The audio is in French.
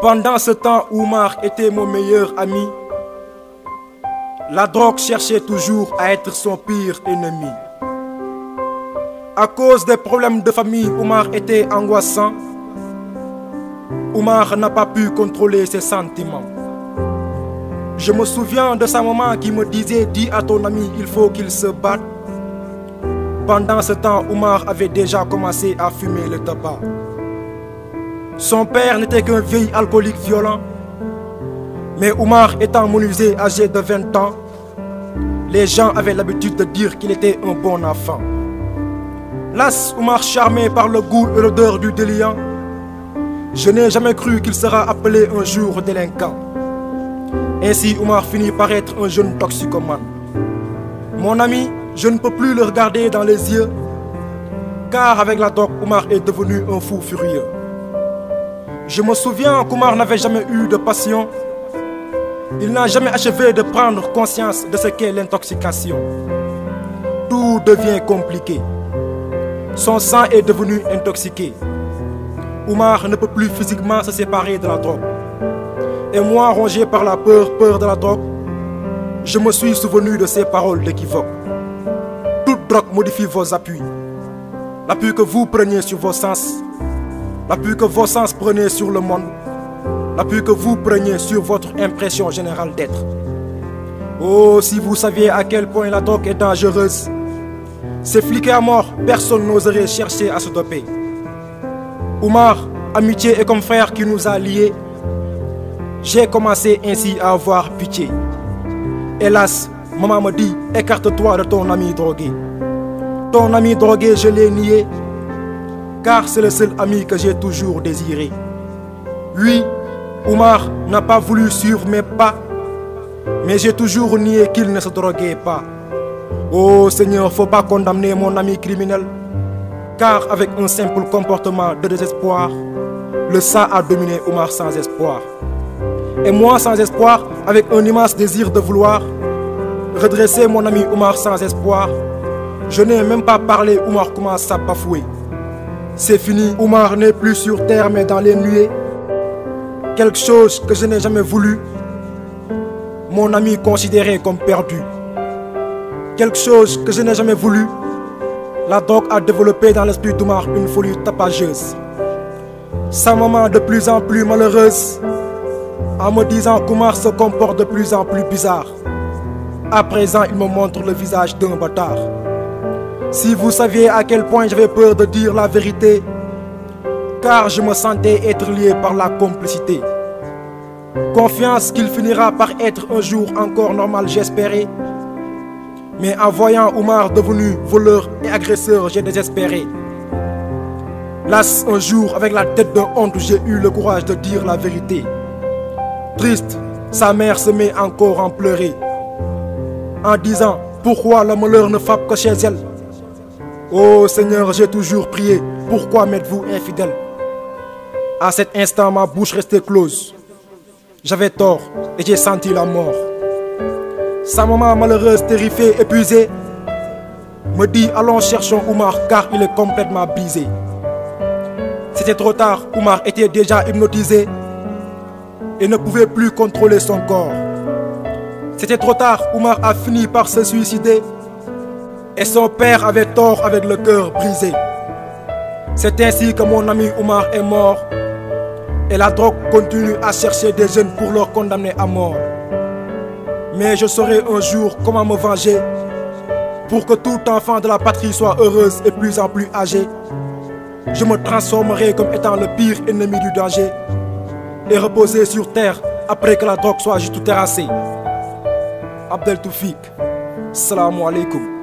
Pendant ce temps, Oumar était mon meilleur ami. La drogue cherchait toujours à être son pire ennemi. À cause des problèmes de famille, Oumar était angoissant. Oumar n'a pas pu contrôler ses sentiments. Je me souviens de sa maman qui me disait Dis à ton ami, il faut qu'il se batte. Pendant ce temps, Oumar avait déjà commencé à fumer le tabac. Son père n'était qu'un vieil alcoolique violent. Mais Oumar étant menuisier âgé de 20 ans, les gens avaient l'habitude de dire qu'il était un bon enfant. Las Oumar charmé par le goût et l'odeur du déliant, je n'ai jamais cru qu'il sera appelé un jour délinquant. Ainsi Oumar finit par être un jeune toxicomane. Mon ami, je ne peux plus le regarder dans les yeux, car avec la drogue, Oumar est devenu un fou furieux. Je me souviens qu'Oumar n'avait jamais eu de passion. Il n'a jamais achevé de prendre conscience de ce qu'est l'intoxication. Tout devient compliqué. Son sang est devenu intoxiqué. Oumar ne peut plus physiquement se séparer de la drogue. Et moi, rongé par la peur, peur de la drogue, je me suis souvenu de ces paroles d'équivoque. Toute drogue modifie vos appuis. L'appui que vous preniez sur vos sens l'appui que vos sens prenaient sur le monde, l'appui que vous preniez sur votre impression générale d'être. Oh, si vous saviez à quel point la drogue est dangereuse, c'est fliqué à mort, personne n'oserait chercher à se doper. Oumar, amitié et comme frère qui nous a liés, j'ai commencé ainsi à avoir pitié. Hélas, maman me dit, écarte-toi de ton ami drogué. Ton ami drogué, je l'ai nié, car c'est le seul ami que j'ai toujours désiré. Oui, Oumar n'a pas voulu suivre mes pas, mais j'ai toujours nié qu'il ne se droguait pas. Oh Seigneur, faut pas condamner mon ami criminel, car avec un simple comportement de désespoir, le sang a dominé Oumar sans espoir. Et moi sans espoir, avec un immense désir de vouloir redresser mon ami Oumar sans espoir, je n'ai même pas parlé, Oumar commence à bafouer. C'est fini, Oumar n'est plus sur terre mais dans les nuées. Quelque chose que je n'ai jamais voulu, mon ami considéré comme perdu. Quelque chose que je n'ai jamais voulu, la drogue a développé dans l'esprit d'Oumar une folie tapageuse. Sa maman de plus en plus malheureuse, en me disant qu'Oumar se comporte de plus en plus bizarre. À présent, il me montre le visage d'un bâtard. Si vous saviez à quel point j'avais peur de dire la vérité, car je me sentais être lié par la complicité. Confiance qu'il finira par être un jour encore normal, j'espérais. Mais en voyant Oumar devenu voleur et agresseur, j'ai désespéré. Las, un jour, avec la tête de honte, j'ai eu le courage de dire la vérité. Triste, sa mère se met encore en pleurer. En disant, pourquoi le malheur ne frappe que chez elle? Oh Seigneur, j'ai toujours prié. Pourquoi m'êtes-vous infidèle? À cet instant, ma bouche restait close. J'avais tort et j'ai senti la mort. Sa maman malheureuse, terrifiée, épuisée, me dit allons cherchons Oumar car il est complètement brisé. C'était trop tard, Oumar était déjà hypnotisé et ne pouvait plus contrôler son corps. C'était trop tard, Oumar a fini par se suicider et son père avait tort avec le cœur brisé. C'est ainsi que mon ami Oumar est mort et la drogue continue à chercher des jeunes pour leur condamner à mort. Mais je saurai un jour comment me venger pour que tout enfant de la patrie soit heureuse et plus en plus âgé. Je me transformerai comme étant le pire ennemi du danger et reposer sur terre après que la drogue soit juste terrassée. Abdel Toufik, salam alaikum.